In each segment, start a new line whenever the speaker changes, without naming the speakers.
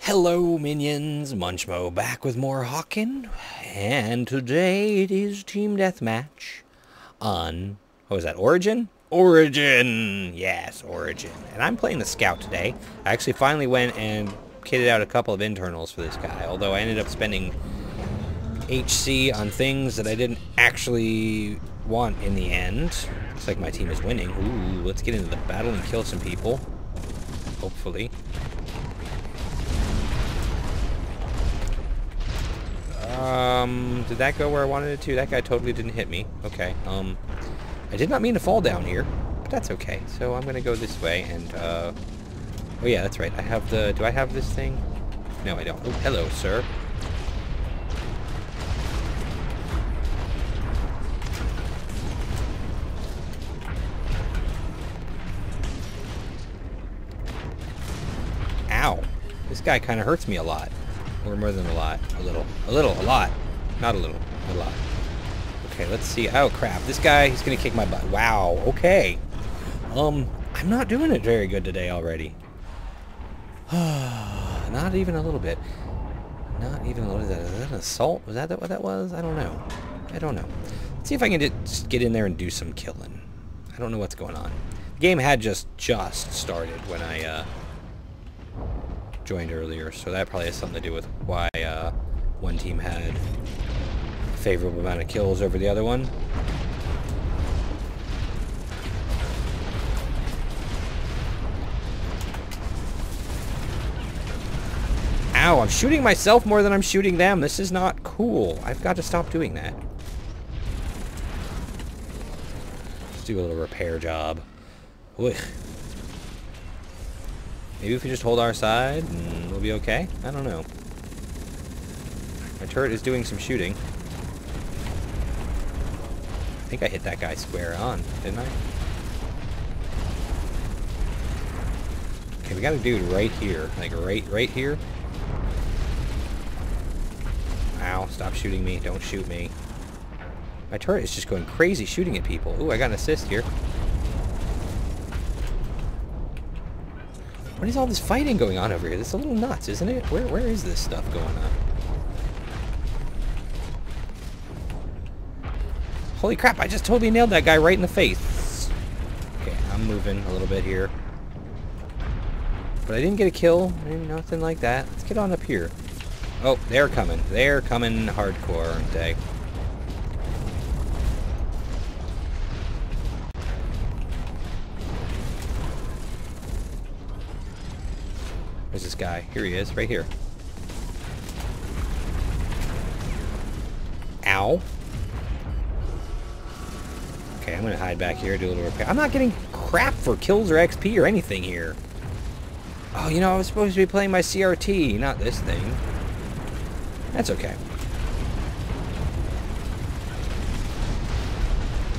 Hello minions, Munchmo back with more Hawken, and today it is Team Deathmatch on, what was that, Origin? Origin! Yes, Origin. And I'm playing the Scout today. I actually finally went and kitted out a couple of internals for this guy, although I ended up spending HC on things that I didn't actually want in the end. Looks like my team is winning. Ooh, let's get into the battle and kill some people. Hopefully. Um, did that go where I wanted it to? That guy totally didn't hit me. Okay, um, I did not mean to fall down here, but that's okay. So I'm gonna go this way and, uh, oh yeah, that's right. I have the, do I have this thing? No, I don't. Oh, hello, sir. Ow. This guy kind of hurts me a lot. Or more than a lot. A little. A little. A lot. Not a little. A lot. Okay, let's see. Oh, crap. This guy, he's going to kick my butt. Wow. Okay. Um, I'm not doing it very good today already. not even a little bit. Not even a little bit. Is that an assault? Was that what that was? I don't know. I don't know. Let's see if I can just get in there and do some killing. I don't know what's going on. The game had just just started when I uh, joined earlier, so that probably has something to do with why uh, one team had a favorable amount of kills over the other one. Ow, I'm shooting myself more than I'm shooting them. This is not cool. I've got to stop doing that. Let's do a little repair job. Ugh. Maybe if we just hold our side we'll be okay? I don't know. My turret is doing some shooting. I think I hit that guy square on, didn't I? Okay, we got a dude right here. Like right right here. Stop shooting me. Don't shoot me. My turret is just going crazy shooting at people. Ooh, I got an assist here. What is all this fighting going on over here? This is a little nuts, isn't it? Where Where is this stuff going on? Holy crap, I just totally nailed that guy right in the face. Okay, I'm moving a little bit here. But I didn't get a kill, nothing like that. Let's get on up here. Oh, they're coming. They're coming hardcore, aren't they? Where's this guy? Here he is, right here. Ow. Okay, I'm gonna hide back here, do a little repair. I'm not getting crap for kills or XP or anything here. Oh, you know, I was supposed to be playing my CRT, not this thing. That's okay.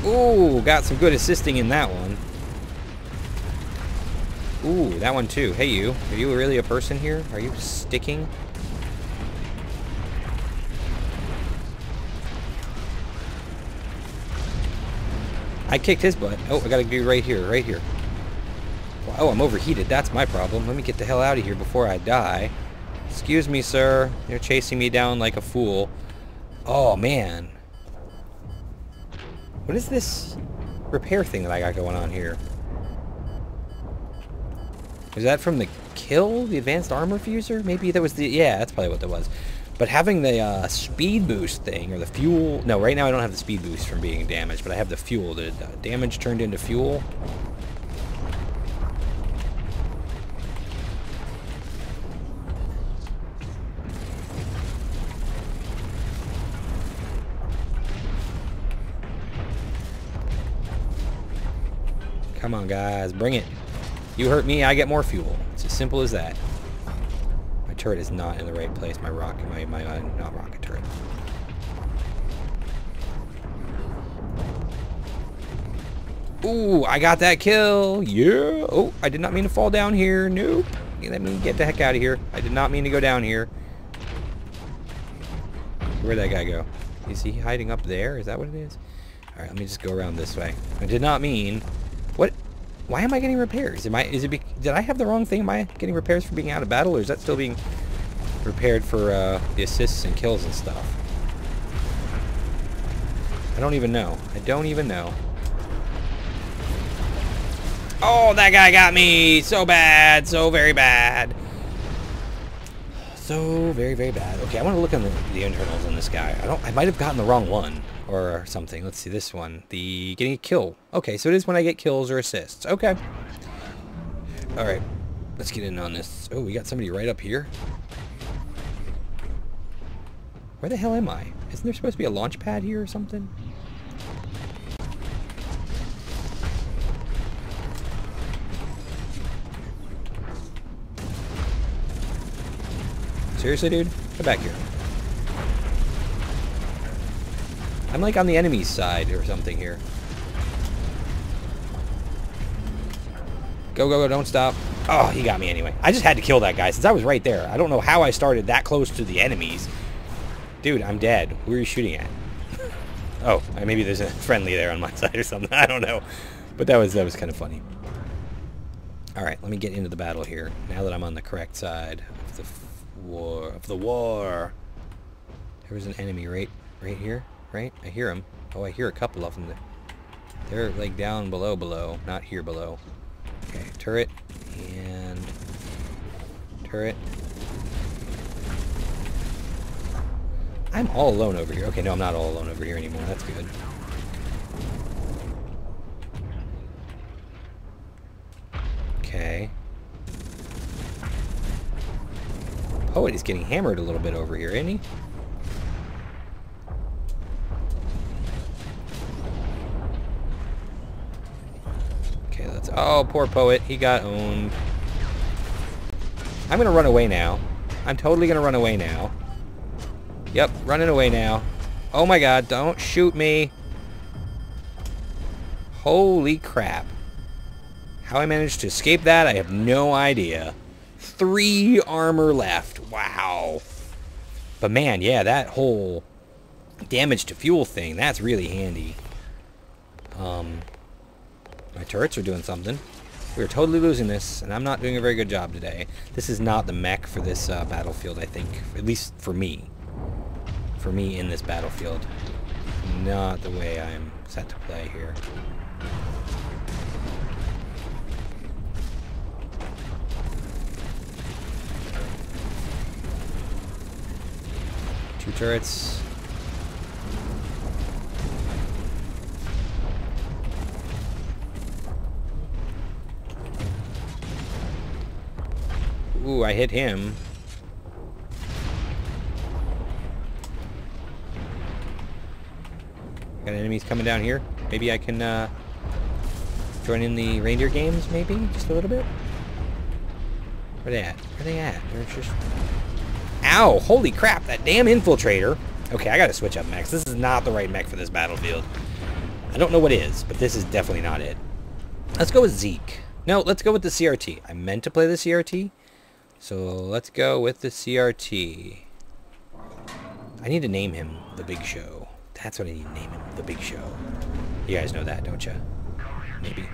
Ooh, got some good assisting in that one. Ooh, that one too. Hey you, are you really a person here? Are you sticking? I kicked his butt. Oh, I gotta do right here, right here. Oh, I'm overheated. That's my problem. Let me get the hell out of here before I die. Excuse me, sir. You're chasing me down like a fool. Oh, man. What is this repair thing that I got going on here? Is that from the kill? The advanced armor fuser? Maybe that was the... Yeah, that's probably what that was. But having the uh, speed boost thing, or the fuel... No, right now I don't have the speed boost from being damaged, but I have the fuel. The uh, damage turned into fuel. Come on, guys. Bring it. You hurt me, I get more fuel. It's as simple as that. My turret is not in the right place. My rocket, my, my, uh, not rocket turret. Ooh, I got that kill. Yeah. Oh, I did not mean to fall down here. Nope. Let me get the heck out of here. I did not mean to go down here. Where'd that guy go? Is he hiding up there? Is that what it is? Alright, let me just go around this way. I did not mean... Why am I getting repairs? Am I... Is it... Be, did I have the wrong thing? Am I getting repairs for being out of battle? Or is that still being repaired for uh, the assists and kills and stuff? I don't even know. I don't even know. Oh, that guy got me! So bad! So very bad! So very, very bad. Okay, I want to look on the, the internals on this guy. I don't. I might have gotten the wrong one or something. Let's see this one. The getting a kill. Okay, so it is when I get kills or assists. Okay. All right. Let's get in on this. Oh, we got somebody right up here. Where the hell am I? Isn't there supposed to be a launch pad here or something? Seriously, dude? Come back here. I'm like on the enemy's side or something here. Go, go, go, don't stop. Oh, he got me anyway. I just had to kill that guy since I was right there. I don't know how I started that close to the enemies. Dude, I'm dead. Who are you shooting at? oh, maybe there's a friendly there on my side or something. I don't know. But that was that was kind of funny. All right, let me get into the battle here. Now that I'm on the correct side of the war of the war. There was an enemy right right here, right? I hear them. Oh, I hear a couple of them. They're like down below below, not here below. Okay, turret and turret. I'm all alone over here. Okay, no, I'm not all alone over here anymore. That's good. Okay. Poet is getting hammered a little bit over here, isn't he? Okay, let's... Oh, poor Poet. He got owned. I'm going to run away now. I'm totally going to run away now. Yep, running away now. Oh my god, don't shoot me. Holy crap. How I managed to escape that, I have no idea three armor left. Wow. But man, yeah, that whole damage to fuel thing, that's really handy. Um, my turrets are doing something. We're totally losing this, and I'm not doing a very good job today. This is not the mech for this uh, battlefield, I think. At least for me. For me in this battlefield. Not the way I'm set to play here. Two turrets. Ooh, I hit him. Got enemies coming down here. Maybe I can uh, join in the reindeer games, maybe? Just a little bit? Where they at? Where they at? They're just... Ow! Holy crap, that damn infiltrator. Okay, I gotta switch up mechs. This is not the right mech for this battlefield. I don't know what is, but this is definitely not it. Let's go with Zeke. No, let's go with the CRT. I meant to play the CRT, so let's go with the CRT. I need to name him The Big Show. That's what I need to name him, The Big Show. You guys know that, don't you? Maybe.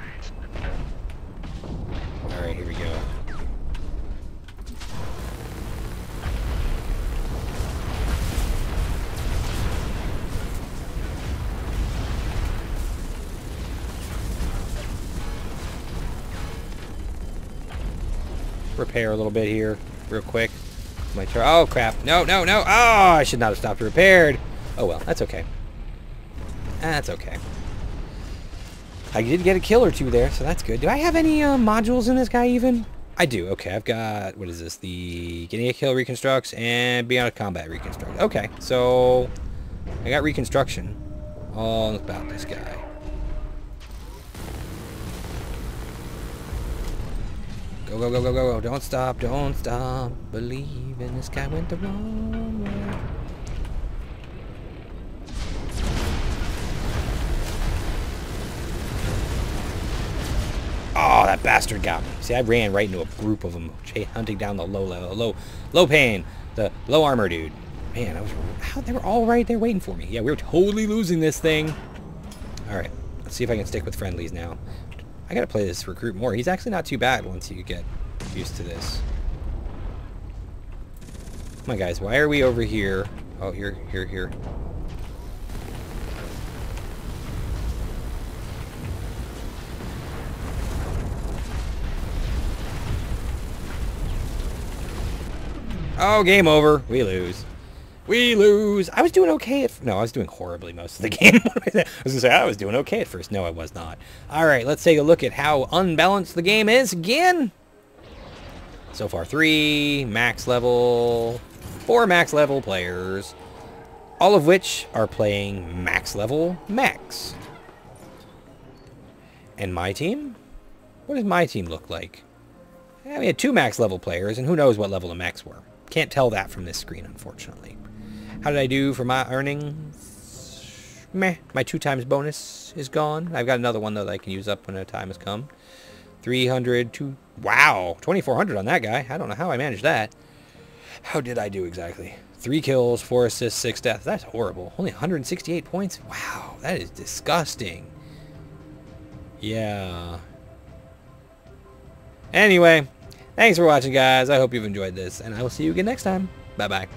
Alright, here we go. Repair a little bit here, real quick. My turn. Oh crap! No, no, no! Oh, I should not have stopped repaired. Oh well, that's okay. That's okay. I did get a kill or two there, so that's good. Do I have any uh, modules in this guy even? I do. Okay, I've got, what is this? The getting a kill reconstructs and beyond combat reconstruct. Okay, so I got reconstruction all about this guy. Go, go, go, go, go, go. Don't stop, don't stop. Believe in this guy went the wrong way. Oh, that bastard got me. See, I ran right into a group of them, hunting down the low level, low, low pain, the low armor dude. Man, I was... How, they were all right there waiting for me. Yeah, we were totally losing this thing. Alright, let's see if I can stick with friendlies now. I gotta play this recruit more. He's actually not too bad once you get used to this. On, guys. Why are we over here? Oh, here, here, here. Oh, game over. We lose. We lose. I was doing okay at... No, I was doing horribly most of the game. I was going to say, I was doing okay at first. No, I was not. All right, let's take a look at how unbalanced the game is again. So far, three max level, four max level players, all of which are playing max level max. And my team? What does my team look like? Yeah, we had two max level players, and who knows what level the max were. Can't tell that from this screen, unfortunately. How did I do for my earnings? Meh. My two times bonus is gone. I've got another one, though, that I can use up when a time has come. 300, two, wow, 2,400 on that guy. I don't know how I managed that. How did I do exactly? Three kills, four assists, six deaths. That's horrible. Only 168 points? Wow, that is disgusting. Yeah. Anyway, thanks for watching, guys. I hope you've enjoyed this, and I will see you again next time. Bye-bye.